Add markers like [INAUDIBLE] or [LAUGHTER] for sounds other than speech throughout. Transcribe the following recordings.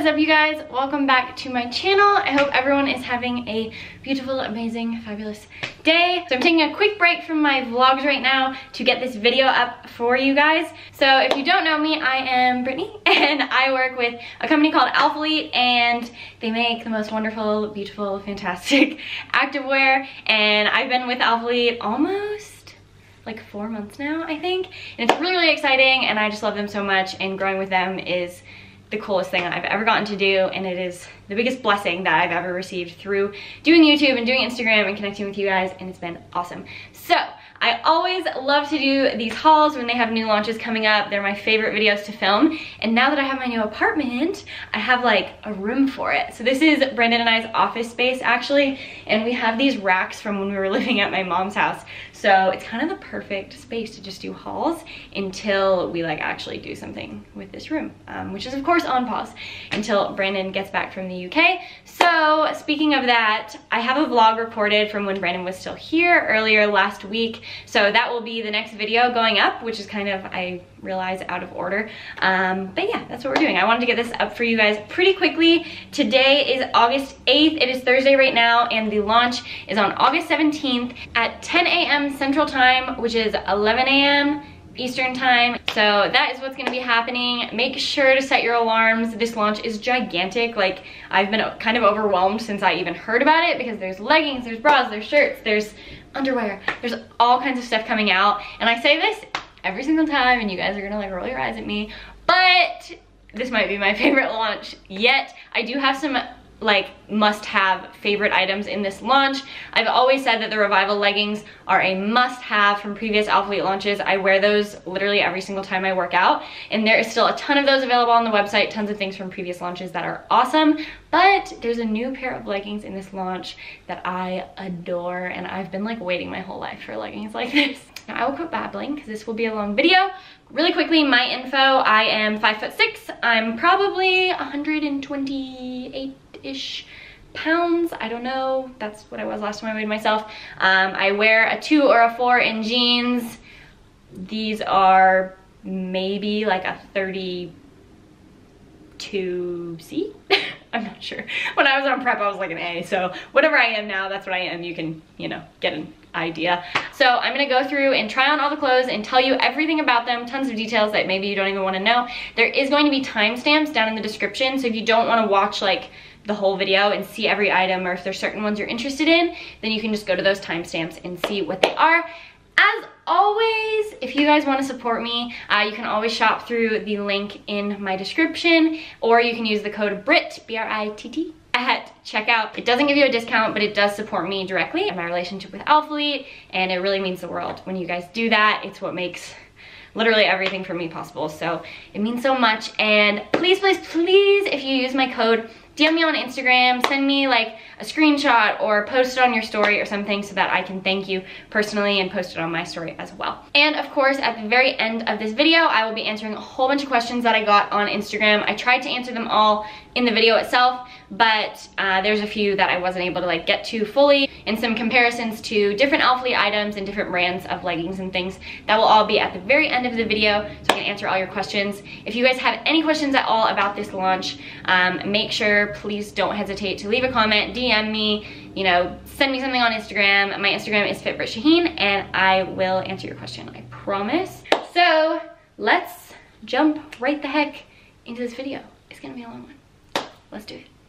is up you guys? Welcome back to my channel. I hope everyone is having a beautiful, amazing, fabulous day. So I'm taking a quick break from my vlogs right now to get this video up for you guys. So if you don't know me, I am Brittany [LAUGHS] and I work with a company called Alphalete and they make the most wonderful, beautiful, fantastic [LAUGHS] activewear and I've been with Alphalete almost like four months now, I think. And it's really, really exciting and I just love them so much and growing with them is the coolest thing I've ever gotten to do and it is the biggest blessing that I've ever received through doing YouTube and doing Instagram and connecting with you guys and it's been awesome. So I always love to do these hauls when they have new launches coming up. They're my favorite videos to film. And now that I have my new apartment, I have like a room for it. So this is Brandon and I's office space actually. And we have these racks from when we were [LAUGHS] living at my mom's house. So it's kind of the perfect space to just do hauls until we like actually do something with this room, um, which is of course on pause until Brandon gets back from the UK. So speaking of that, I have a vlog recorded from when Brandon was still here earlier last week. So that will be the next video going up, which is kind of, I realize out of order. Um, but yeah, that's what we're doing. I wanted to get this up for you guys pretty quickly. Today is August 8th. It is Thursday right now and the launch is on August 17th at 10 a.m. Central Time, which is 11 a.m. Eastern time. So that is what's gonna be happening. Make sure to set your alarms. This launch is gigantic. Like I've been kind of overwhelmed since I even heard about it because there's leggings, there's bras, there's shirts, there's underwear, there's all kinds of stuff coming out. And I say this every single time and you guys are gonna like roll your eyes at me, but this might be my [LAUGHS] favorite launch yet. I do have some like must have favorite items in this launch. I've always said that the Revival leggings are a must have from previous Alphalete launches. I wear those literally every single time I work out and there is still a ton of those available on the website, tons of things from previous launches that are awesome, but there's a new pair of leggings in this launch that I adore and I've been like waiting my whole life for leggings like this. Now I will quit babbling because this will be a long video. Really quickly, my info, I am five foot six. I'm probably 128-ish pounds. I don't know. That's what I was last time I weighed myself. Um, I wear a two or a four in jeans. These are maybe like a 32C. [LAUGHS] I'm not sure. When I was on prep, I was like an A. So whatever I am now, that's what I am. You can, you know, get an idea. So I'm gonna go through and try on all the clothes and tell you everything about them, tons of details that maybe you don't even wanna know. There is going to be timestamps down in the description, so if you don't wanna watch like the whole video and see every item or if there's certain ones you're interested in, then you can just go to those timestamps and see what they are. As always, if you guys want to support me, uh, you can always shop through the link in my description or you can use the code BRITT, B-R-I-T-T, at checkout. It doesn't give you a discount, but it does support me directly in my relationship with Alphalete, and it really means the world when you guys do that. It's what makes literally everything for me possible. So it means so much. And please, please, please, if you use my code, DM me on Instagram, send me like a screenshot or post it on your story or something so that I can thank you personally and post it on my story as well. And of course, at the very end of this video, I will be answering a whole bunch of questions that I got on Instagram. I tried to answer them all in the video itself, but uh, there's a few that I wasn't able to like get to fully and some comparisons to different Alphalete items and different brands of leggings and things. That will all be at the very end of the video so I can answer all your questions. If you guys have any questions at all about this launch, um, make sure, please don't hesitate to leave a comment, DM me, you know, send me something on Instagram. My Instagram is fitbrittshaheen and I will answer your question, I promise. So let's jump right the heck into this video. It's gonna be a long one. Let's do it.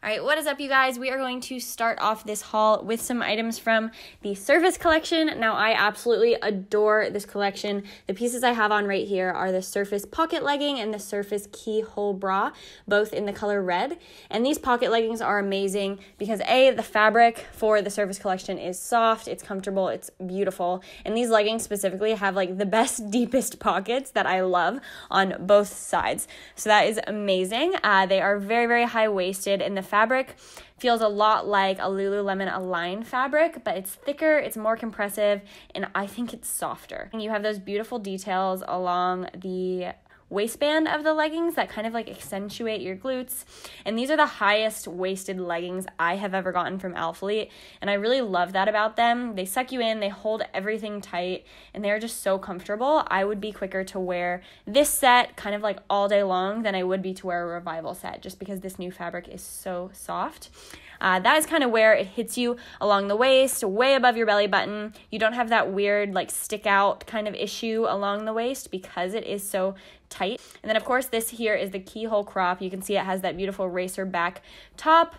All right, what is up, you guys? We are going to start off this haul with some items from the Surface collection. Now, I absolutely adore this collection. The pieces I have on right here are the Surface pocket legging and the Surface keyhole bra, both in the color red. And these pocket leggings are amazing because A, the fabric for the Surface collection is soft, it's comfortable, it's beautiful. And these leggings specifically have like the best, [LAUGHS] deepest pockets that I love on both sides. So that is amazing. Uh, they are very, very high waisted and the fabric feels a lot like a Lululemon Align fabric, but it's thicker, it's more compressive, and I think it's softer. And you have those beautiful details along the waistband of the leggings that kind of like accentuate your glutes. And these are the highest waisted leggings I have ever gotten from Alphalete. And I really love that about them. They suck you in, they hold everything tight, and they're just so comfortable. I would be quicker to wear this set kind of like all day long than I would be to wear a revival set just because this new fabric is so soft. Uh, that is kind of where it hits you along the waist, way above your belly button. You don't have that weird, like, stick out kind of issue along the waist because it is so tight. And then, of course, this here is the keyhole crop. You can see it has that beautiful racer back top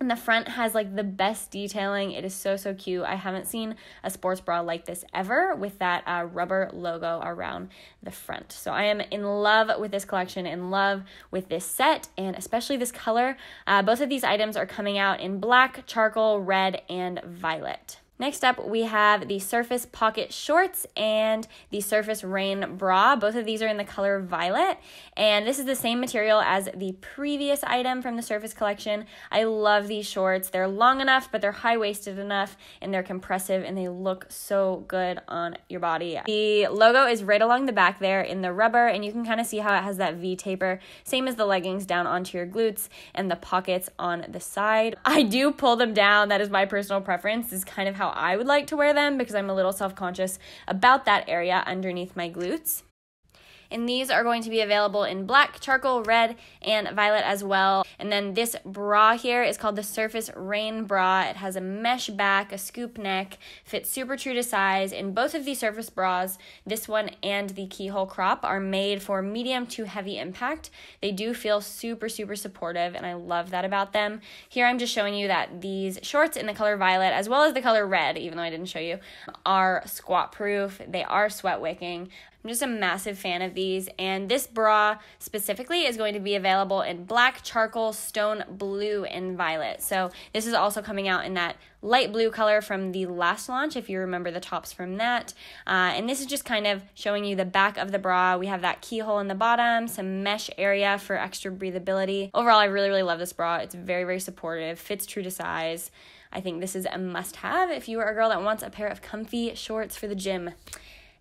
and the front has like the best detailing. It is so, so cute. I haven't seen a sports bra like this ever with that uh, rubber logo around the front. So I am in love with this collection, in love with this set, and especially this color. Uh, both of these items are coming out in black, charcoal, red, and violet. Next up, we have the Surface Pocket Shorts and the Surface Reign Bra. Both of these are in the color violet, and this is the same material as the previous item from the Surface collection. I love these shorts. They're long enough, but they're high waisted enough, and they're compressive, and they look so good on your body. The logo is right along the back there in the rubber, and you can kind of see how it has that V taper, same as the leggings down onto your glutes and the pockets on the side. I do pull them down. That is my personal preference. This is kind of how how I would like to wear them because I'm a little self conscious about that area underneath my glutes and these are going to be available in black, charcoal, red, and violet as well. And then this bra here is called the Surface Reign Bra. It has a mesh back, a scoop neck, fits super true to size. In both of these Surface bras, this one and the keyhole crop are made for medium to heavy impact. They do feel super, super supportive, and I love that about them. Here I'm just showing you that these shorts in the color violet, as well as the color red, even though I didn't show you, are squat proof. They are sweat wicking. I'm just a massive fan of these. And this bra specifically is going to be available in black, charcoal, stone blue, and violet. So this is also coming out in that light blue color from the last launch, if you remember the tops from that. Uh, and this is just kind of showing you the back of the bra. We have that keyhole in the bottom, some mesh area for extra breathability. Overall, I really, really love this bra. It's very, very supportive, fits true to size. I think this is a must have if you are a girl that wants a pair of comfy shorts for the gym.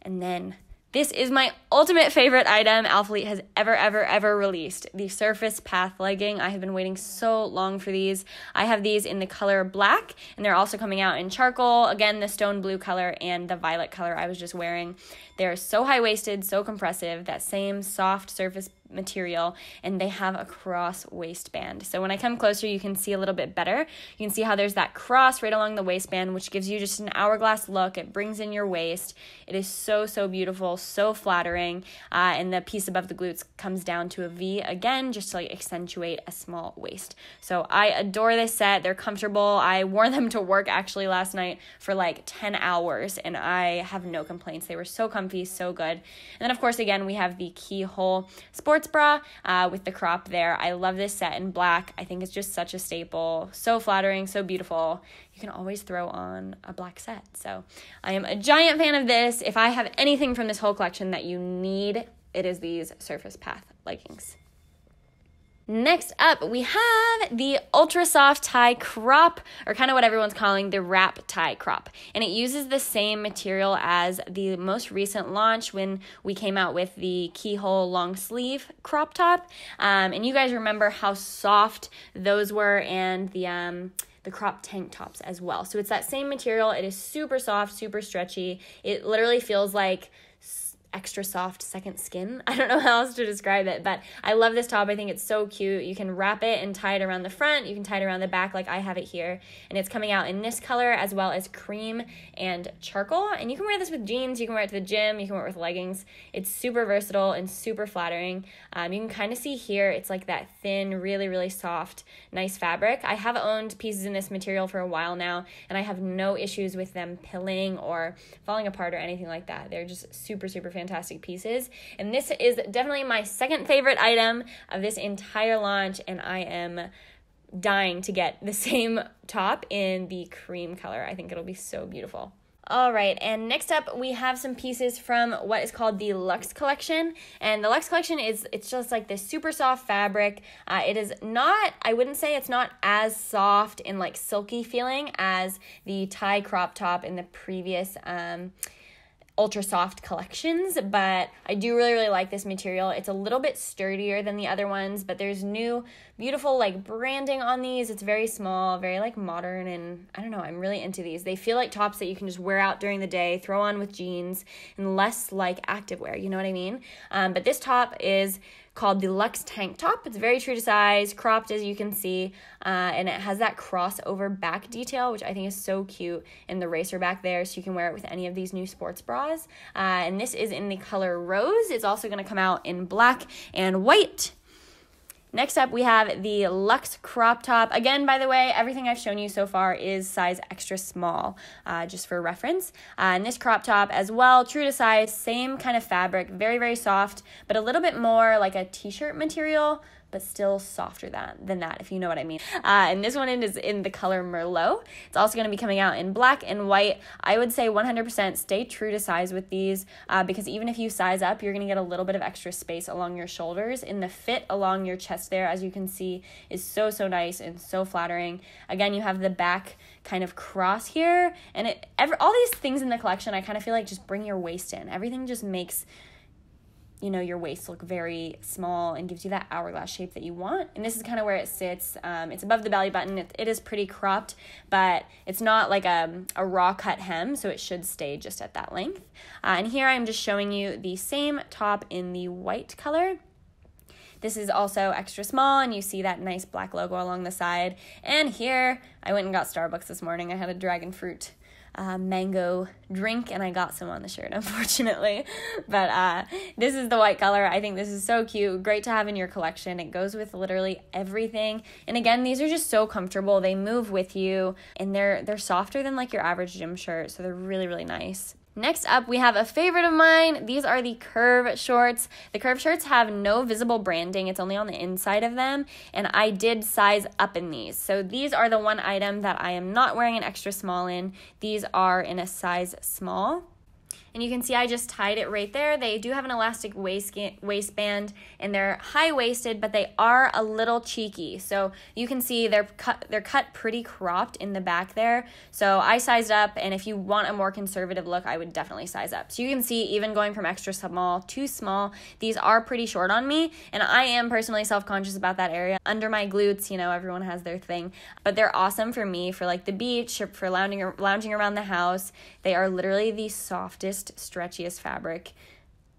And then this is my ultimate favorite item Alphalete has ever, ever, ever released the Surface Path legging. I have been waiting so long for these. I have these in the color black, and they're also coming out in charcoal, again, the stone blue color and the violet color I was just wearing. They're so high waisted, so compressive, that same soft surface material and they have a cross waistband. So when I come closer, you can see a little bit better. You can see how there's that cross right along the waistband, which gives you just an hourglass look. It brings in your waist. It is so, so beautiful, so flattering. Uh, and the piece above the glutes comes down to a V again, just to like accentuate a small waist. So I adore this set. They're comfortable. I wore them to work actually last night for like 10 hours and I have no complaints. They were so comfy, so good. And then, of course, again, we have the keyhole sports sports bra uh, with the crop there. I love this set in black. I think it's just such a staple. So flattering, so beautiful. You can always throw on a black set. So I am a giant fan of this. If I have anything from this whole collection that you need, it is these Surface Path leggings. Next up, we have the Ultra Soft Tie Crop, or kind of what everyone's calling the Wrap Tie Crop. And it uses the same material as the most recent launch when we came out with the keyhole long sleeve crop top. Um, and you guys remember how soft those were and the. Um, the crop tank tops as well. So it's that same material. It is super soft, super stretchy. It literally feels like extra soft second skin. [LAUGHS] I don't know how else to describe it, but I love this top. I think it's so cute. You can wrap it and tie it around the front. You can tie it around the back like I have it here. And it's coming out in this color as well as cream and charcoal. And you can wear this with jeans. You can wear it to the gym. You can wear it with leggings. It's super versatile and super flattering. Um, you can kind of see here, it's like that thin, really, really soft, nice fabric. I have owned pieces in this material for a while now, and I have no issues with them pilling or falling apart or anything like that. They're just super, super fantastic fantastic pieces. And this is definitely my second favorite item of this entire launch, and I am dying to get the [LAUGHS] same top in the cream color. I think it'll be so beautiful. All right, and next up we have some pieces from what is called the Lux collection. And the Lux collection is it's just like this super soft fabric. Uh, it is not, I wouldn't say it's not as soft and like silky feeling as the tie crop top in the previous um, ultra soft collections, but I do really, really like this material. It's a little bit sturdier than the other ones, but there's new, beautiful like branding on these. It's very small, very like modern, and I don't know, I'm really into these. They feel like tops that you can just wear out during the day, throw on with jeans, and less like activewear, you know what I mean? Um, but this top is called the Lux Tank Top. It's very true to size, cropped as you can see, uh, and it has that crossover back detail, which I think is so cute in the racer back there, so you can wear it with any of these new sports bras. Uh, and this is in the color rose. It's also going to come out in black and white. Next up, we have the Lux Crop Top. Again, by the way, everything I've shown you so far is size extra small, uh, just for reference. Uh, and this crop top as well, true to size, same kind of fabric, very, very soft, but a little bit more like a t-shirt material, but still softer than, than that, if you know what I mean. Uh, and this one is in the color Merlot. It's also going to be coming out in black and white. I would say 100% stay true to size with these uh, because even if you size up, you're going to get a little bit of extra space along your shoulders. And the fit along your chest there, as you can see, is so, so nice and so flattering. Again, you have the back kind of cross here. And it, every, all these things in the collection, I kind of feel like just bring your waist in. Everything just makes you know your waist look very small and gives you that hourglass shape that you want and this is kind of where it sits um, it's above the belly button it, it is pretty cropped but it's not like a, a raw cut hem so it should stay just at that length uh, and here i'm just showing you the same top in the white color this is also extra small, and you see that nice black logo along the side. And here, I went and got Starbucks this morning. I had a dragon fruit uh, mango drink and I got some on the shirt, [LAUGHS] unfortunately. But uh, this is the white color. I think this is so cute. Great to have in your collection. It goes with literally everything. And again, these are just so comfortable. They move with you and they're they're softer than like your average gym shirt. So they're really, really nice. Next up, we have a favorite of mine. These are the curve shorts. The curve shorts have no visible branding, it's only on the inside of them. And I did size up in these. So these are the one item that I am not wearing an extra small in. These are in a size small. And you can see I just tied it right there. They do have an elastic waist waistband and they're high waisted, but they are a little cheeky. So you can see they're cut they're cut pretty cropped in the back there. So I sized up and if you want a more conservative look, I would definitely size up. So you can see even going from extra small to small, these are pretty short on me and I am personally self-conscious about that area. Under my glutes, you know, everyone has their thing, but they're awesome for me for like the beach or for lounging lounging around the house. They are literally the softest stretchiest fabric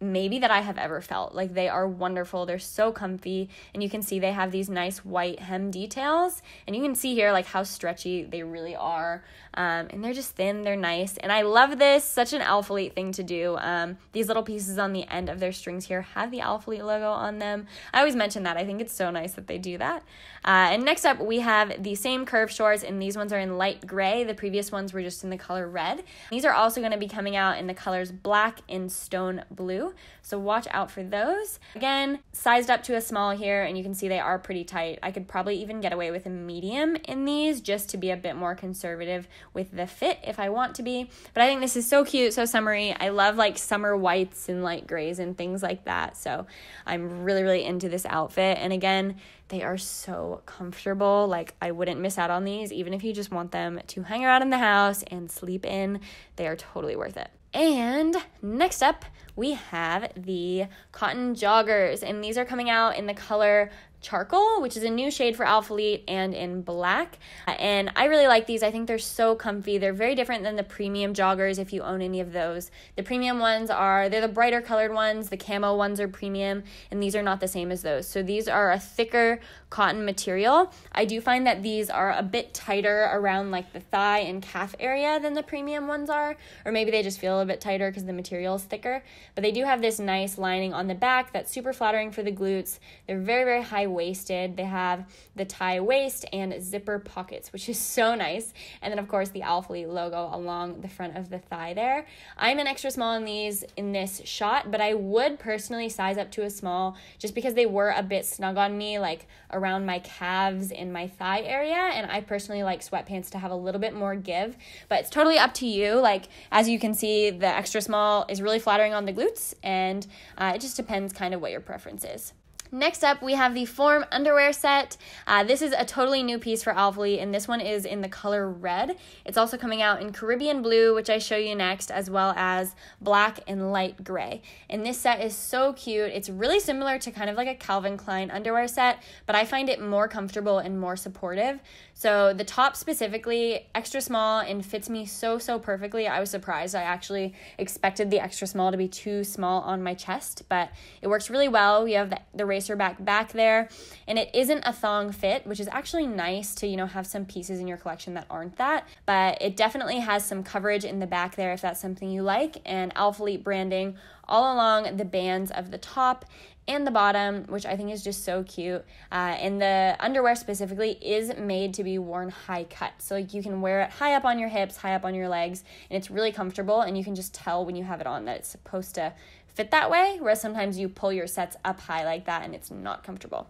maybe that I have ever felt. Like they are wonderful. They're so comfy and you can see they have these nice white hem details and you can see here like how stretchy they really are. Um, and they're just thin, they're nice. And I love this, such an Alphalete thing to do. Um, these little pieces on the end of their strings here have the Alphalete logo on them. I always mention that. I think it's so nice that they do that. Uh, and next up we have the same curve shorts and these ones are in light gray. The previous ones were just in the color red. These are also going to be coming out in the colors black and stone blue. So watch out for those. Again, sized up to a small here, and you can see they are pretty tight. I could probably even get away with a medium in these just to be a bit more conservative with the fit if I want to be. But I think this is so cute, so summery. I love like summer whites and light grays and things like that. So I'm really, really into this outfit. And again, they are so comfortable. Like, I wouldn't miss out on these, even if you just want them to hang around in the house and sleep in. They are totally worth it. And next up, we have the cotton joggers, and these are coming out in the color charcoal, which is a new shade for Alphalete and in black. Uh, and I really like these. I think they're so comfy. They're very different than the premium joggers if you own any of those. The premium ones are they're the brighter colored ones, the camo ones are premium, and these are not the same as those. So these are a thicker cotton material. I do find that these are a bit tighter around like the thigh and calf area than the premium ones are, or maybe they just feel a bit tighter because the material is thicker. But they do have this nice lining on the back that's super flattering for the glutes. They're very, very high waisted. They have the tie waist and zipper pockets, which is so nice. And then, of course, the Alphalete logo along the front of the thigh there. I'm an extra small in these in this shot, but I would personally size up to a small just because they were a bit snug on me, like around my calves and my thigh area. And I personally like sweatpants to have a little bit more give, but it's totally up to you. Like, as you can see, the extra small is really flattering on the glutes, and uh, it just depends kind of what your preference is. Next up, we have the Form underwear set. Uh, this is a totally new piece for Alphalete, and this one is in the color red. It's also coming out in Caribbean blue, which I show you next, as well as black and light gray. And this set is so cute. It's really similar to kind of like a Calvin Klein underwear set, but I find it more comfortable and more supportive. So the top specifically, extra small and fits me so, so perfectly. I was surprised. I actually expected the extra small to be too small on my chest, but it works really well. We have the, the racer back back there, and it isn't a thong fit, which is actually nice to, you know, have some pieces in your collection that aren't that, but it definitely has some coverage in the back there if that's something you like, and Alphalete branding all along the bands of the top and the bottom, which I think is just so cute. Uh, and the underwear specifically is made to be worn high cut. So like you can wear it high up on your hips, high up on your legs, and it's really comfortable. And you can just tell when you have it on that it's supposed to fit that way. Whereas sometimes you pull your sets up high like that and it's not comfortable.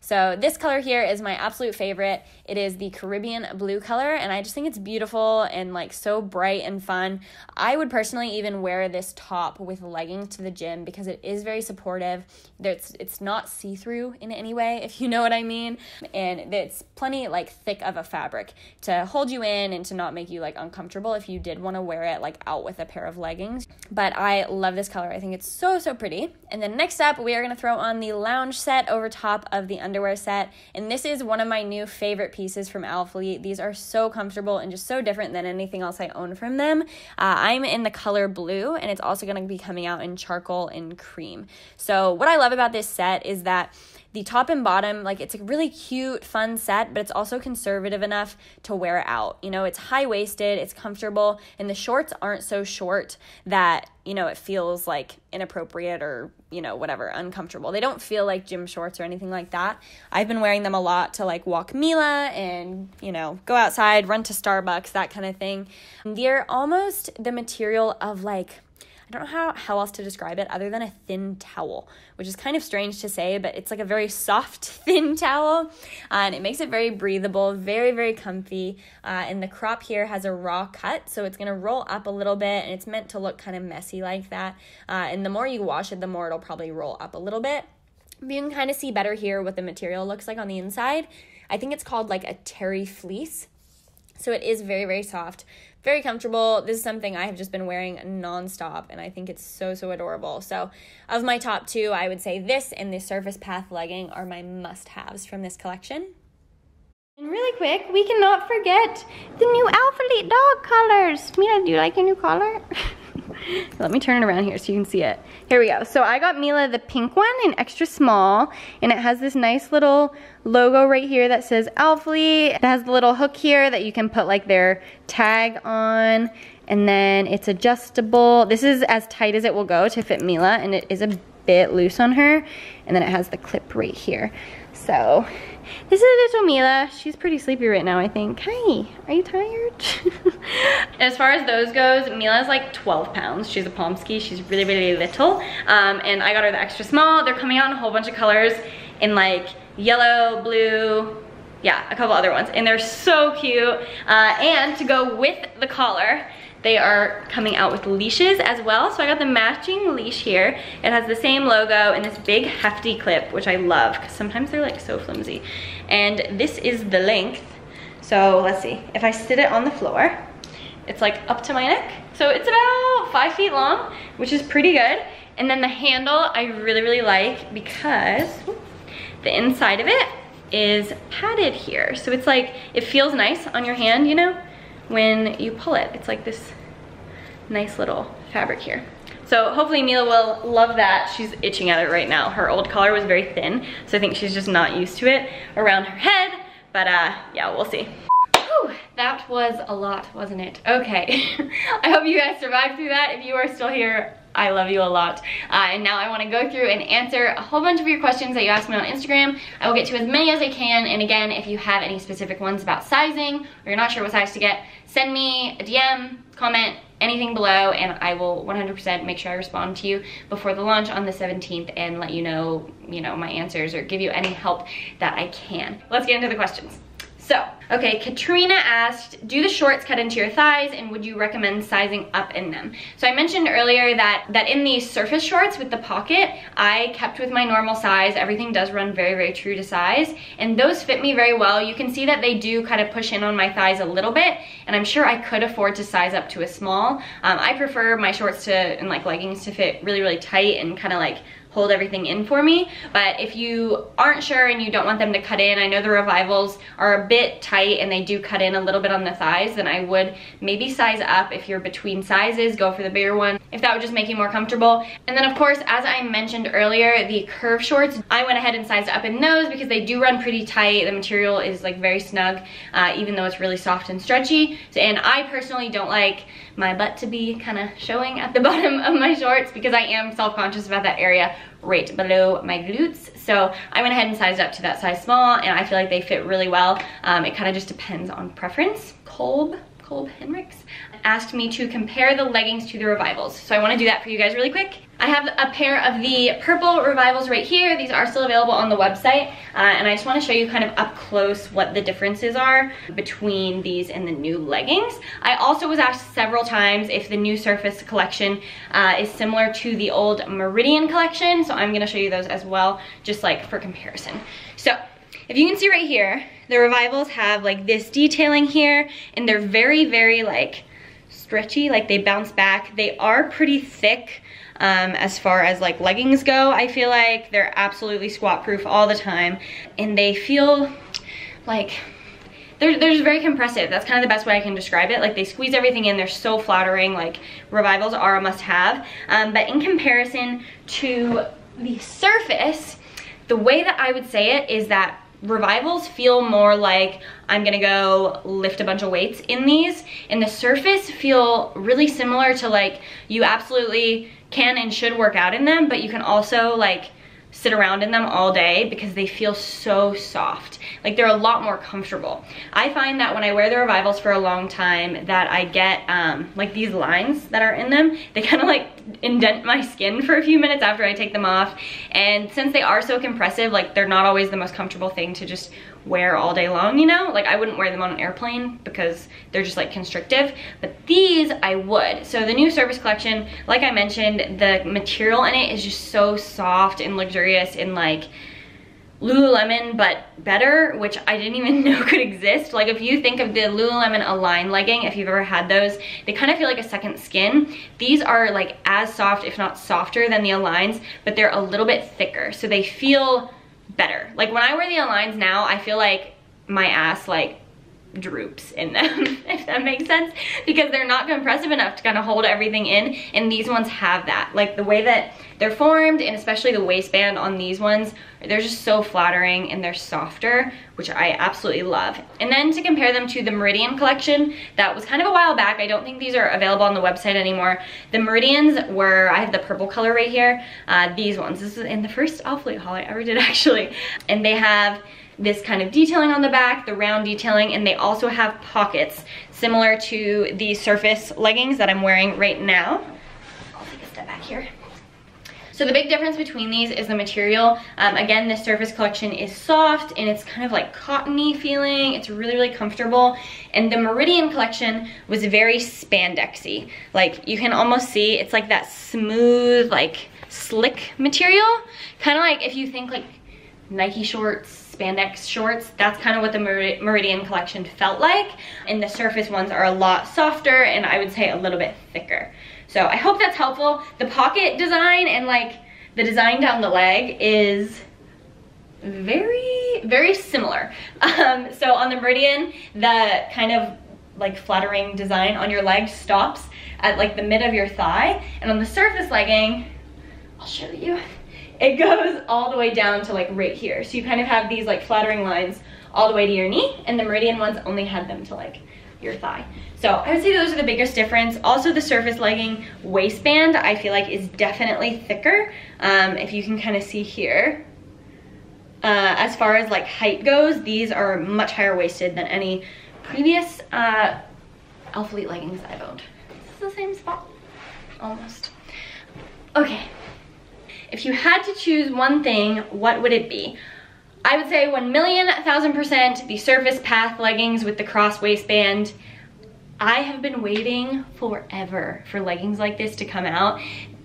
So this color here is my absolute favorite. It is the Caribbean blue color and I just think it's beautiful and like so bright and fun. I would personally even wear this top with leggings to the gym because it is very supportive. It's it's not see-through in any way if you know what I mean and it's plenty like thick of a fabric to hold you in and to not make you like uncomfortable if you did want to wear it like out with a pair of leggings. But I love this color. I think it's so so pretty. And then next up we are going to throw on the lounge set over top of the underwear set. And this is one of my new favorite pieces from Alphalete. These are so comfortable and just so different than anything else I own from them. Uh, I'm in the color blue, and it's also going to be coming out in charcoal and cream. So, what I love about this set is that the top and bottom, like it's a really cute, fun set, but it's also conservative enough to wear out. You know, it's high waisted, it's comfortable, and the shorts aren't so short that, you know, it feels like inappropriate or, you know, whatever, uncomfortable. They don't feel like gym shorts or anything like that. I've been wearing them a lot to like walk Mila and, you know, go outside, run to Starbucks, that kind of thing. They're almost the material of like, I don't know how, how else to describe it other than a thin towel, which is kind of strange to say, but it's like a very soft, [LAUGHS] thin towel. Uh, and it makes it very breathable, very, very comfy. Uh, and the crop here has a raw cut, so it's going to roll up a little bit and it's meant to look kind of messy like that. Uh, and the more you wash it, the more it'll probably roll up a little bit. But you can kind of see better here what the material looks like on the inside. I think it's called like a terry fleece. So it is very, very soft, very comfortable. This is something I have just been wearing nonstop, and I think it's so, so adorable. So, of my top two, I would say this and the Surface Path legging are my must haves from this collection. And really quick, we cannot forget the new Alphalete dog colors. Mila, do you like your new collar? [LAUGHS] [LAUGHS] Let me turn it around here so you can see it. Here we go. So I got Mila the pink one in extra small and it has this nice little logo right here that says Alphalete. It has the little hook here that you can put like their tag on and then it's adjustable. This is as tight as it will go to fit Mila and it is a bit loose on her and then it has the clip right here. So this is little Mila. She's pretty sleepy right now, I think. Hi, are you tired? [LAUGHS] as far as those goes, Mila's like 12 pounds. She's a Pomsky. She's really, really little. Um, and I got her the extra small. They're coming out in a whole bunch of colors in like yellow, blue, yeah, a couple other ones. And they're so cute. Uh, and to go with the collar, they are coming out with leashes as well. So I got the matching leash here. It has the same logo and this big hefty clip, which I love because sometimes they're like so flimsy. And this is the length. So let's see, if I sit it on the floor, it's like up to my neck. So it's about five feet long, which is pretty good. And then the handle I really, really like because the inside of it is padded here. So it's like, it feels nice on your hand, you know? When you pull it. It's like this nice little fabric here. So hopefully Mila will love that. She's itching at it right now. Her old collar was very thin, so I think she's just not used to it around her head. But uh, yeah, we'll see. That was a lot, wasn't it? Okay, [LAUGHS] I hope you guys survived through that. If you are still here, I love you a lot. Uh, and now I want to go through and answer a whole bunch of your questions that you asked me on Instagram. I will get to as many as I can. And again, if you have any specific ones about sizing or you're not sure what size to get, send me a DM, comment, anything below and I will 100% make sure I respond to you before the launch on the 17th and let you know, you know, my answers or give you any help that I can. Let's get into the questions. So, okay, Katrina asked, do the shorts cut into your thighs and would you recommend sizing up in them? So I mentioned earlier that, that in these surface shorts with the pocket, I kept with my normal size. Everything does run very, very true to size. And those fit me very well. You can see that they do kind of push in on my thighs a little bit. And I'm sure I could afford to size up to a small. Um, I prefer my shorts to, and like leggings to fit really, really tight and kind of like hold everything in for me. But if you aren't sure and you don't want them to cut in, I know the Revivals are a bit tight and they do cut in a little bit on the thighs, then I would maybe size up if you're between sizes, go for the bigger one, if that would just make you more comfortable. And then of course, as I mentioned earlier, the curve shorts, I went ahead and sized up in those because they do run pretty tight. The material is like very snug, uh, even though it's really soft and stretchy. So, and I personally don't like my butt to be kind of showing at the [LAUGHS] bottom of my shorts because I am self-conscious about that area right below my glutes. So I went ahead and sized up to that size small and I feel like they fit really well. Um, it kind of just depends on preference. Kolb, Kolb Henriks asked me to compare the leggings to the Revivals. So I wanna do that for you guys really quick. I have a pair of the purple Revivals right here. These are still available on the website. Uh, and I just wanna show you kind of up close what the differences are between these and the new leggings. I also was asked several times if the new Surface collection uh, is similar to the old Meridian collection. So I'm gonna show you those as well, just like for comparison. So if you can see right here, the Revivals have like this detailing here and they're very, very like stretchy, like they bounce back. They are pretty thick um, as far as like leggings go. I feel like they're absolutely squat proof all the time and they feel like they're, they're just very compressive. That's kind of the best way I can describe it. Like they squeeze everything in. They're so flattering. Like revivals are a must have. Um, but in comparison to the surface, the way that I would say it is that revivals feel more like I'm gonna go lift a bunch of weights in these and the surface feel really similar to like you absolutely can and should work out in them, but you can also like sit around in them all day because they feel so soft. Like they're a lot more comfortable. I find that when I wear the Revivals for a long time that I get um, like these lines that are in them, they [LAUGHS] kind of like indent my skin for a few minutes after I take them off. And since they are so compressive, like they're not always the most comfortable thing to just wear all day long, you know? Like I wouldn't wear them on an airplane because they're just like constrictive, but these I would. So the new Surface collection, like I mentioned, the material in it is just so soft and luxurious and like Lululemon but better, which I didn't even [LAUGHS] know could exist. Like if you think of the Lululemon Align legging, if you've ever had those, they kind of feel like a second skin. These are like as soft, if not softer than the Aligns, but they're a little bit thicker. So they feel better. Like when I wear the Aligns now, I feel like my ass like droops in them, [LAUGHS] if that makes sense, because they're not compressive enough to kind of hold everything in, and these ones have that. Like the way that they're formed, and especially the waistband on these ones, they're just so flattering and they're softer, which I absolutely love. And then to compare them to the Meridian collection, that was kind of a while back. I don't think these are available on the website anymore. The Meridians were, I have the purple color right here, uh, these ones. This is in the first Off haul I ever did [LAUGHS] actually. And they have this kind of detailing on the back, the round detailing, and they also have pockets similar to the surface leggings that I'm wearing right now. I'll take a step back here. So the big difference between these is the material. Um, again, this Surface collection is soft and it's kind of like cottony feeling. It's really, really comfortable. And the Meridian collection was very spandexy. Like you can almost see it's like that smooth, like slick material. Kind of like if you think like Nike shorts, spandex shorts. That's kind of what the Meridian collection felt like. And the surface ones are a lot softer and I would say a little bit thicker. So I hope that's helpful. The pocket design and like the design down the leg is very, very similar. [LAUGHS] Um, so on the Meridian, the kind of like fluttering design on your leg stops at like the mid of your thigh. And on the surface legging, I'll show you it goes all the way down to like right here. So you kind of have these like flattering lines all the way to your knee and the Meridian ones only had them to like your thigh. So I would say those are the biggest difference. Also the surface legging waistband I feel like is definitely thicker. Um, if you can kind of see here. Uh, as far as like height goes, these are much higher waisted than any previous uh, Alphalete leggings I've owned. This is the same spot, almost. Okay, if you had to choose one thing, what would it be? I would say 1 million, 1000% the Surface Path leggings with the cross waistband. I have been waiting forever for leggings like this to come out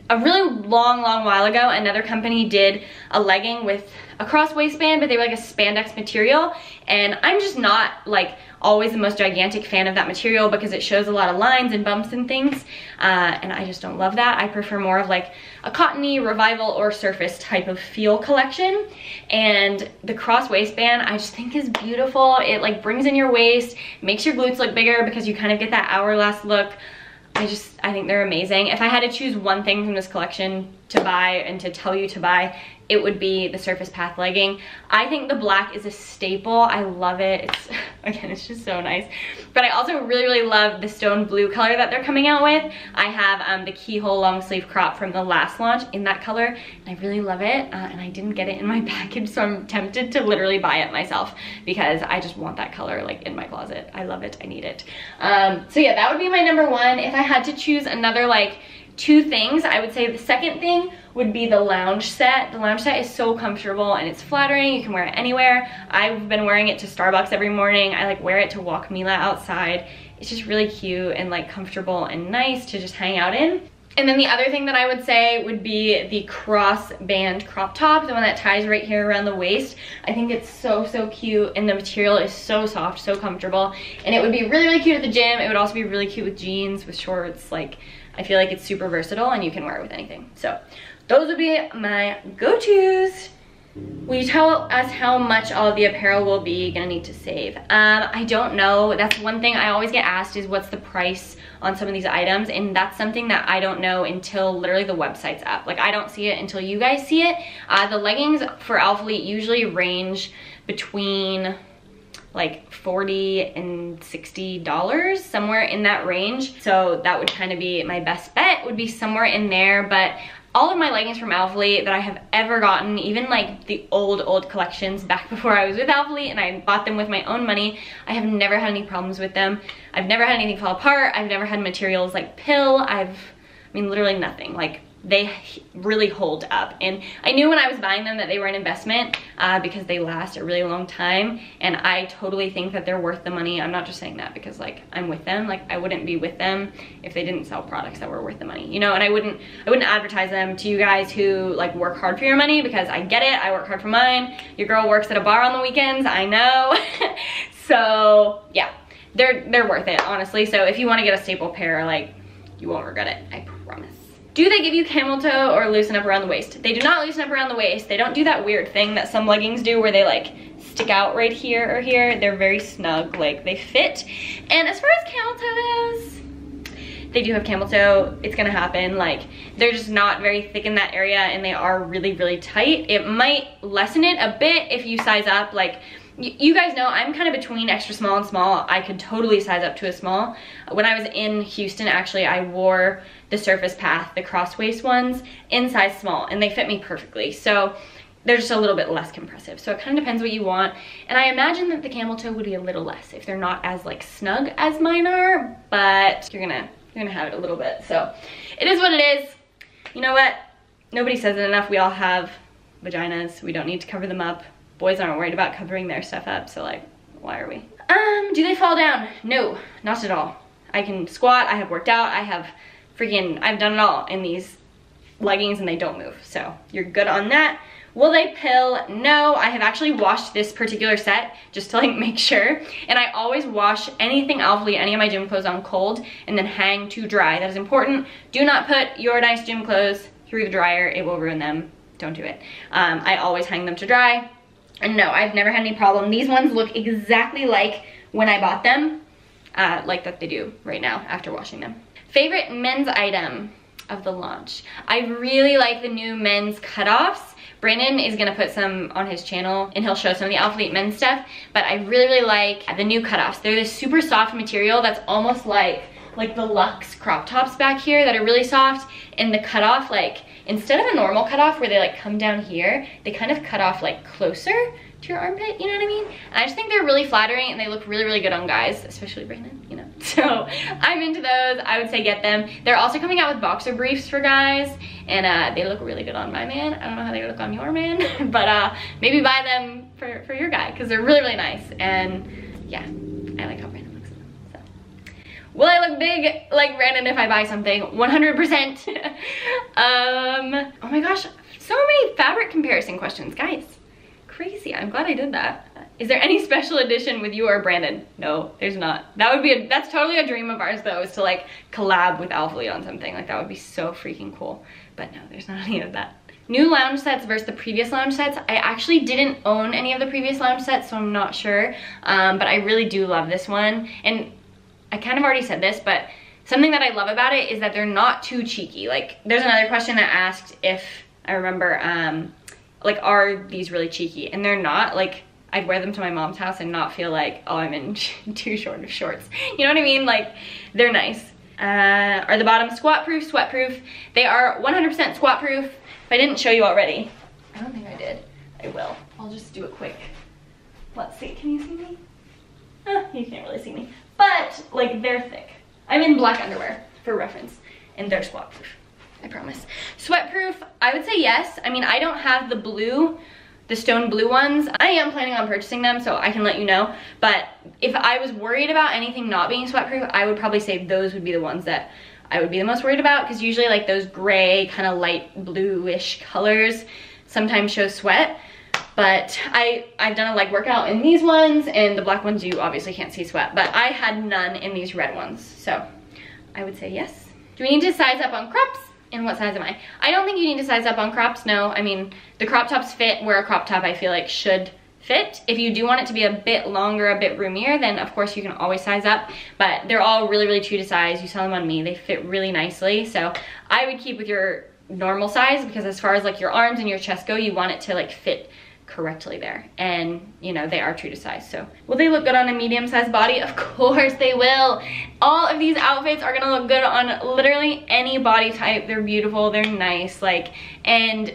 a really long, long while ago, another company did a legging with a cross waistband, but they were like a spandex material. And I'm just not like always the most gigantic fan of that material because it shows a lot of lines and bumps and things. Uh, and I just don't love that. I prefer more of like a cottony, revival, or surface type of feel collection. And the cross waistband I just think is beautiful. It like brings in your waist, makes your glutes look bigger because you kind of get that hourglass look. I just, I think they're amazing. If I had to choose one thing from this collection to buy and to tell you to buy, it would be the Surface Path legging. I think the black is a staple. I love it. It's, [LAUGHS] again, it's just so nice. But I also really, really love the stone blue color that they're coming out with. I have um, the keyhole long sleeve crop from the last launch in that color, and I really love it. Uh, and I didn't get it in my [LAUGHS] package, so I'm tempted to literally buy it myself because I just want that color like in my closet. I love it, I need it. Um, so yeah, that would be my number one. If I had to choose another like two things. I would say the second thing would be the lounge set. The lounge set is so comfortable and it's flattering. You can wear it anywhere. I've been wearing it to Starbucks every morning. I like wear it to walk Mila outside. It's just really cute and like comfortable and nice to just hang out in. And then the other thing that I would say would be the cross band crop top, the one that ties right here around the waist. I think it's so, so cute and the material is so soft, so comfortable. And it would be really, really cute at the gym. It would also be really cute with jeans, with shorts, like I feel like it's super versatile and you can wear it with anything. So those would be my go-tos. Will you tell us how much all the apparel will be gonna need to save? Um, I don't know. That's one thing I always get asked is what's the price on some of these items and that's something that I don't know until literally the website's up. Like I don't see it until you guys see it. Uh, the leggings for Alphalete usually range between like 40 and 60 dollars somewhere in that range so that would kind of be my best bet would be somewhere in there but all of my leggings from Alphalete that I have ever gotten, even like the old, old collections back [LAUGHS] before I was with Alphalete and I bought them with my own money, I have never had any problems with them. I've never had anything fall apart. I've never had materials like pill. I've, I mean, literally nothing. Like they really hold up. And I knew when I was buying them that they were an investment uh, because they last a really long time. And I totally think that they're worth the money. I'm not just saying that because like I'm with them. Like I wouldn't be with them if they didn't sell products that were worth the money, you know? And I wouldn't, I wouldn't advertise them to you guys who like work hard for your money because I get it. I work hard for mine. Your girl works at a bar on the weekends. I know. [LAUGHS] so yeah, they're, they're worth it, honestly. So if you want to get a staple pair, like you won't regret it. I. Do they give you camel toe or loosen up around the waist? They do not loosen up around the waist. They don't do that weird thing that some leggings do where they like stick out right here or here. They're very snug, like they fit. And as far as camel toe goes, they do have camel toe. It's gonna happen. Like they're just not very thick in that area and they are really, really tight. It might lessen it a bit if you size up like you guys know I'm kind of between extra small and small. I could totally size up to a small. When I was in Houston, actually, I wore the Surface Path, the cross waist ones, in size small, and they fit me perfectly. So they're just a little bit less compressive. So it kind of depends what you want. And I imagine that the camel toe would be a little less if they're not as like snug as mine are, but you're gonna, you're gonna have it a little bit. So it is what it is. You know what? Nobody says it enough. We all have vaginas. We don't need to cover them up boys aren't worried about covering their stuff up, so like, why are we? Um, do they fall down? No, not at all. I can squat, I have worked out, I have freaking, I've done it all in these leggings and they don't move. So you're good on that. Will they pill? No, I have actually washed this particular set just to like [LAUGHS] make sure. And I always wash anything Alphalete, any of my gym clothes on cold and then hang to dry. That is important. Do not put your nice gym clothes through the dryer. It will ruin them. Don't do it. Um, I always hang them to dry. And no, I've never had any problem. These ones look exactly like when I bought them, uh, like that they do right now after washing them. Favorite men's item of the launch. I really like the new men's cutoffs. Brandon is gonna put some on his channel and he'll show some of the Alphalete men's stuff, but I really, really like the new cutoffs. They're this super soft material that's almost like like the luxe crop tops back here that are really soft and the cutoff like instead of a normal cutoff where they like come down here, they kind of cut off like closer to your armpit, you know what I mean? I just think they're really flattering and they look really, really good on guys, especially Brandon, you know. [LAUGHS] So I'm into those. I would say get them. They're also coming out with boxer briefs for guys and uh, they look really good on my man. I don't know how they look on your man, [LAUGHS] but uh, maybe buy them for, for your guy because they're really, really nice. And yeah, I like how Brandon looks in them. So. Will I look big like Brandon if I buy something? 100%. [LAUGHS] um, oh my gosh, so many fabric comparison questions, guys. Crazy, I'm glad I did that. Is there any special edition with you or Brandon? No, there's not. That would be, a, that's totally a dream of ours though, is to like collab with Alphalete on something. Like that would be so freaking cool. But no, there's not any of that. New lounge sets versus the previous lounge sets. I actually didn't own any of the previous lounge sets, so I'm not sure. Um, but I really do love this one. And I kind of already said this, but something that I love about it is that they're not too cheeky. Like, there's another question that asked if, I remember, um, like, are these really cheeky? And they're not. Like, I'd wear them to my mom's house and not feel like, oh, I'm in [LAUGHS] too short of shorts. You know what I mean? Like, they're nice. Uh, are the bottoms squat proof, sweat proof? They are 100% squat proof. If I didn't show you already, I don't think I did. I will. I'll just do it quick. Let's see, can you see me? Uh, you can't really see me. But, like, they're thick. I'm in black underwear, for reference, and they're squat proof. I promise. Sweat proof, I would say yes. I mean, I don't have the blue, the stone blue ones. I am planning on purchasing them, so I can let you know. But if I was worried about anything not being sweat proof, I would probably say those would be the ones that I would be the most worried about because usually like those gray kind of light bluish colors sometimes show sweat. But I, I've done a leg workout in these ones and the black ones you obviously can't see sweat, but I had none in these red ones. So I would say yes. Do we need to size up on crops? And what size am I? I don't think you need to size up on crops, no. I mean, the crop tops fit where a crop top I feel like should fit. If you do want it to be a bit longer, a bit roomier, then of course you can always size up, but they're all really, really true to size. You saw them on me, they fit really nicely. So I would keep with your normal size because as far as like your arms and your chest go, you want it to like fit correctly there. And you know they are true to size. So will they look good on a medium sized body? [LAUGHS] Of course they will. All of these outfits are gonna look good on literally any body type. They're beautiful they're nice like and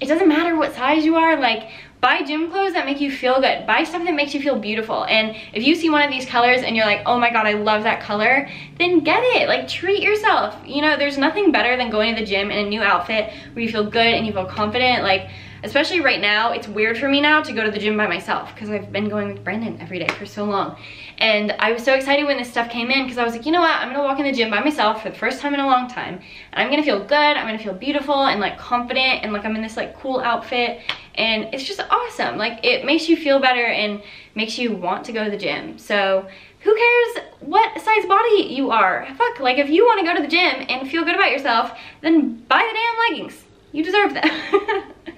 it doesn't matter what size you are like buy gym clothes that make you feel good. Buy stuff that makes you feel beautiful. And if you see one of these colors and you're like oh my god i love that color then get it. Like treat yourself. You know there's nothing better than going to the gym in a new outfit where you feel good and you feel confident. Like especially right now it's weird for me now to go to the gym by myself because i've been going with brandon every day for so long and I was so excited when this stuff came in because I was like, you know what? I'm gonna walk in the gym by myself for the first time in a long time. And I'm gonna feel good, I'm gonna feel beautiful and like confident and like I'm in this like cool outfit. And it's just awesome. Like it makes you feel better and makes you want to go to the gym. So who cares what size body you are? Fuck, like if you wanna go to the gym and feel good about yourself, then buy the damn leggings. You deserve that. [LAUGHS]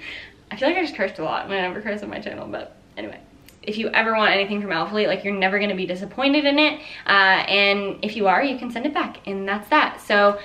I feel like I just cursed a lot when I never curse on my channel, but anyway if you ever want anything from Alphalete, like you're never gonna be disappointed in it. Uh, and if you are, you can send it back and that's that. So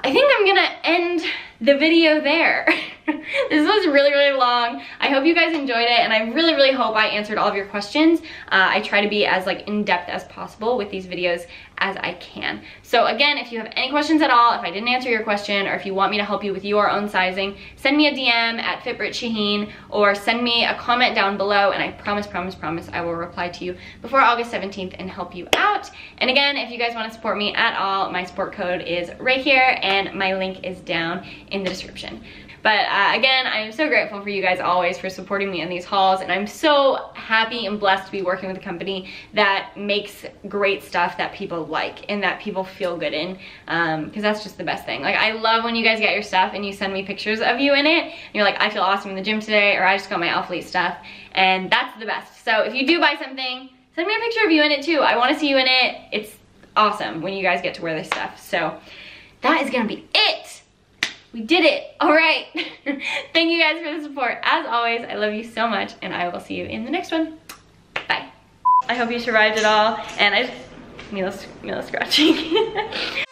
I think I'm gonna end the video there. [LAUGHS] this was really, really long. I hope you guys enjoyed it and I really, really hope I answered all of your questions. Uh, I try to be as like in-depth as possible with these videos as I can. So again, if you have any questions at all, if I didn't answer your question or if you want me to help you with your own sizing, send me a DM at FitBrittShaheen or send me a comment down below and I promise, promise, promise I will reply to you before August 17th and help you out. And again, if you guys want to support me at all, my support code is right here and my link is down in the description. But uh, again, I am so grateful for you guys always for supporting me in these hauls and I'm so happy and blessed to be working with a company that makes great stuff that people like and that people feel good in because um, that's just the best thing. Like I love when you guys get your stuff and you send me pictures of you in it and you're like, I feel awesome in the gym today or I just got my Alphalete stuff and that's the best. So if you do buy something, send me a picture of you in it too. I want to see you in it. It's awesome when you guys get to wear this stuff. So that is gonna be it. We did it. All right. [LAUGHS] Thank you guys for the support. As always, I love you so much and I will see you in the next one. Bye. I hope you survived it all. And I just, Mila's, Mila's scratching. [LAUGHS]